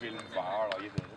Willen